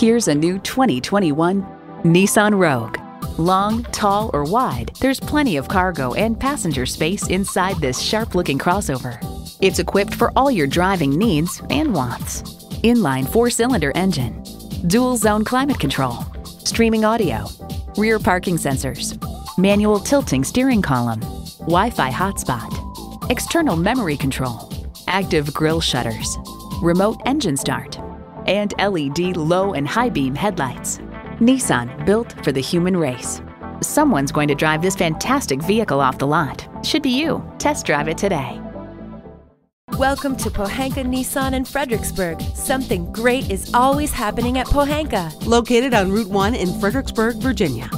Here's a new 2021 Nissan Rogue. Long, tall, or wide, there's plenty of cargo and passenger space inside this sharp looking crossover. It's equipped for all your driving needs and wants. Inline four cylinder engine, dual zone climate control, streaming audio, rear parking sensors, manual tilting steering column, Wi Fi hotspot, external memory control, active grille shutters, remote engine start, and LED low and high beam headlights. Nissan, built for the human race. Someone's going to drive this fantastic vehicle off the lot. Should be you. Test drive it today. Welcome to Pohanka Nissan in Fredericksburg. Something great is always happening at Pohanka. Located on Route 1 in Fredericksburg, Virginia.